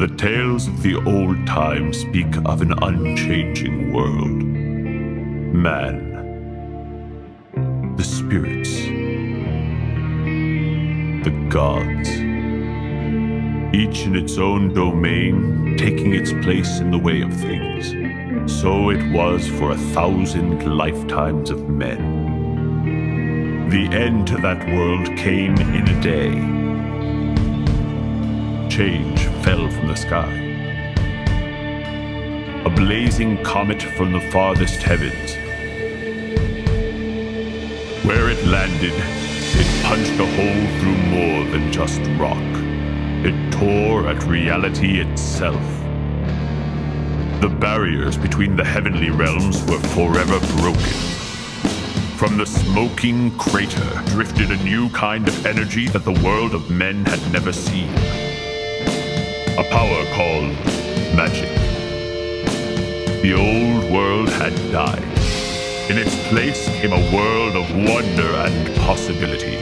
The tales of the old time speak of an unchanging world. Man, the spirits, the gods, each in its own domain, taking its place in the way of things. So it was for a thousand lifetimes of men. The end to that world came in a day. Change fell from the sky. A blazing comet from the farthest heavens. Where it landed, it punched a hole through more than just rock. It tore at reality itself. The barriers between the heavenly realms were forever broken. From the smoking crater drifted a new kind of energy that the world of men had never seen. A power called magic. The old world had died. In its place came a world of wonder and possibility.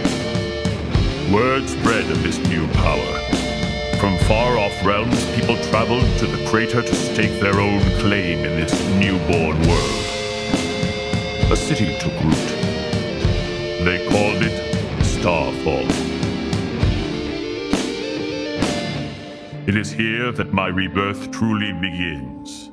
Word spread of this new power. From far off realms, people traveled to the crater to stake their own claim in this newborn world. A city took root. They called it Starfall. It is here that my rebirth truly begins.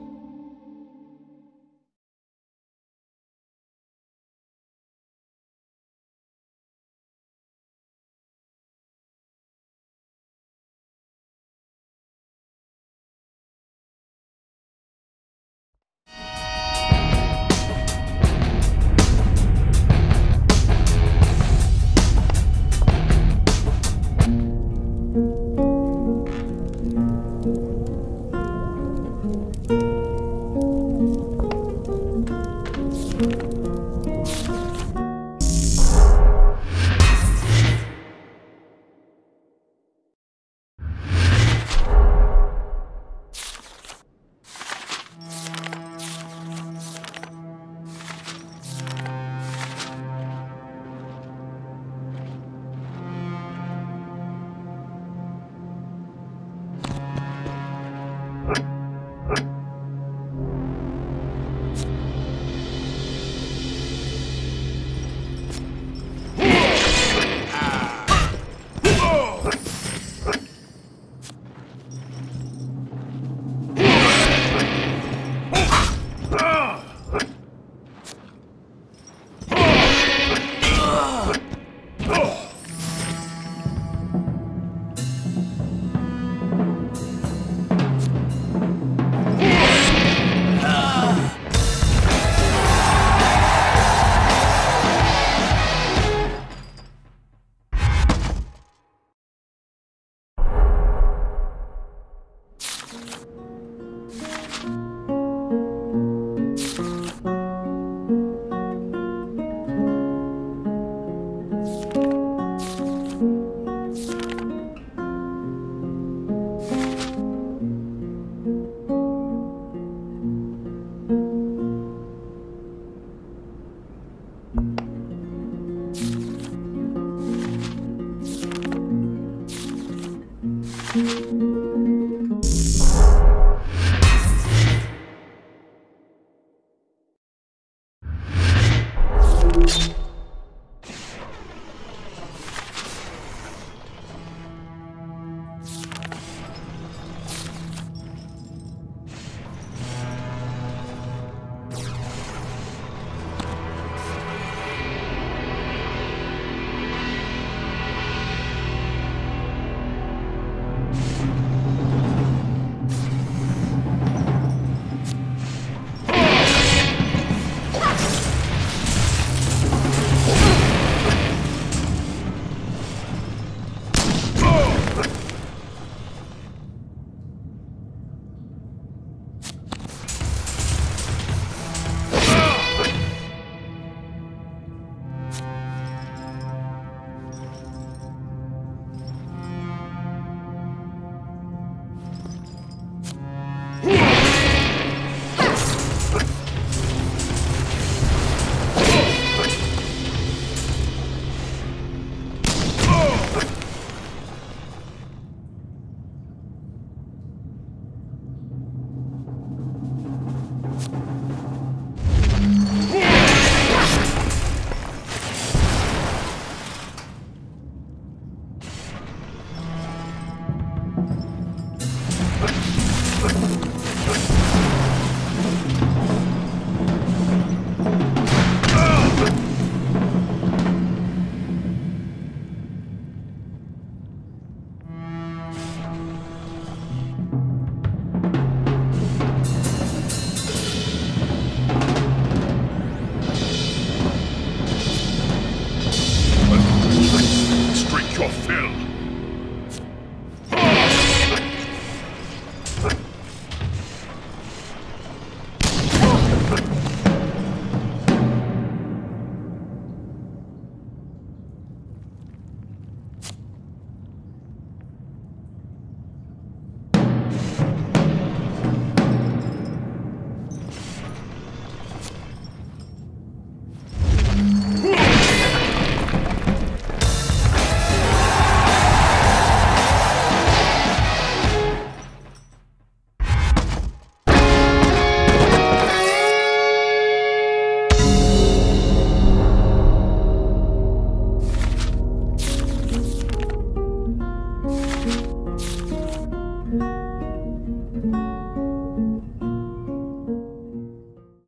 you.